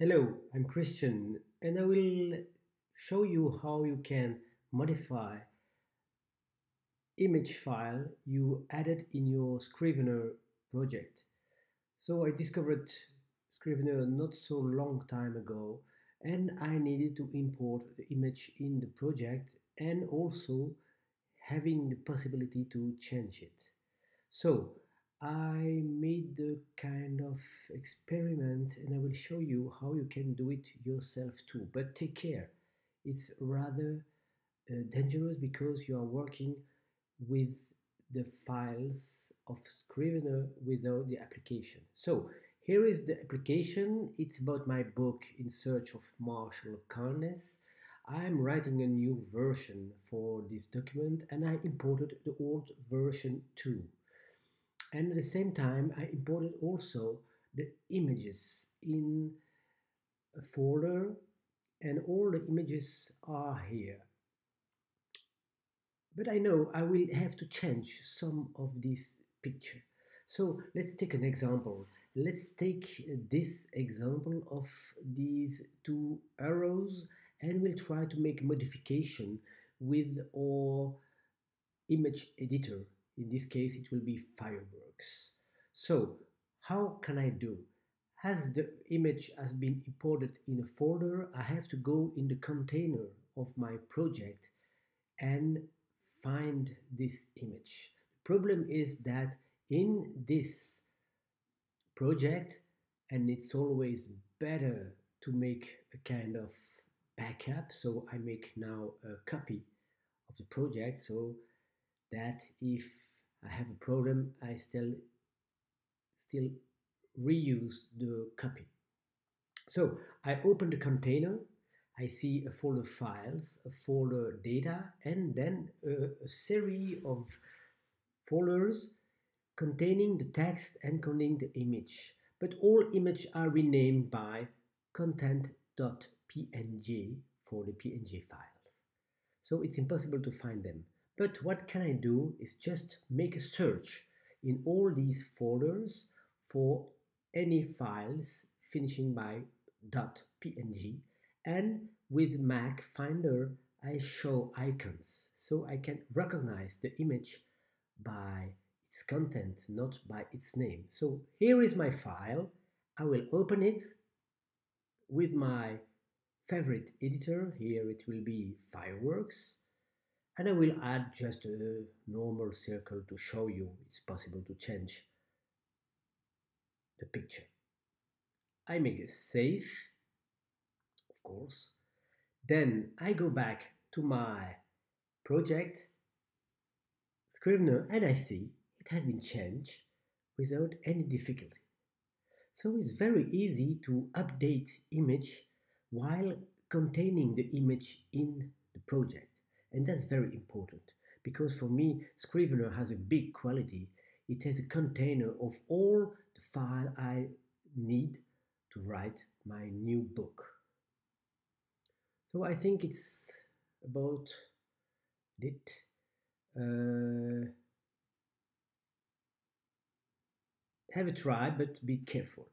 Hello, I'm Christian and I will show you how you can modify image file you added in your Scrivener project. So I discovered Scrivener not so long time ago and I needed to import the image in the project and also having the possibility to change it. So I made the kind of experiment and I will show you how you can do it yourself too. But take care, it's rather uh, dangerous because you are working with the files of Scrivener without the application. So here is the application. It's about my book In Search of Martial Kindness. I'm writing a new version for this document and I imported the old version too and at the same time I imported also the images in a folder and all the images are here. But I know I will have to change some of this picture. So let's take an example. Let's take this example of these two arrows and we'll try to make modification with our image editor in this case, it will be fireworks. So how can I do? As the image has been imported in a folder, I have to go in the container of my project and find this image. The problem is that in this project, and it's always better to make a kind of backup. So I make now a copy of the project so that if I have a problem, I still still reuse the copy. So I open the container, I see a folder files, a folder data, and then a, a series of folders containing the text and containing the image. But all images are renamed by content.png for the PNG files. So it's impossible to find them. But what can I do is just make a search in all these folders for any files finishing by .png and with Mac Finder I show icons so I can recognize the image by its content not by its name. So here is my file. I will open it with my favorite editor. Here it will be Fireworks and I will add just a normal circle to show you it's possible to change the picture. I make a save, of course. Then I go back to my project, Scrivener, and I see it has been changed without any difficulty. So it's very easy to update image while containing the image in the project. And that's very important because for me, Scrivener has a big quality. It has a container of all the file I need to write my new book. So I think it's about it. Uh, have a try, but be careful.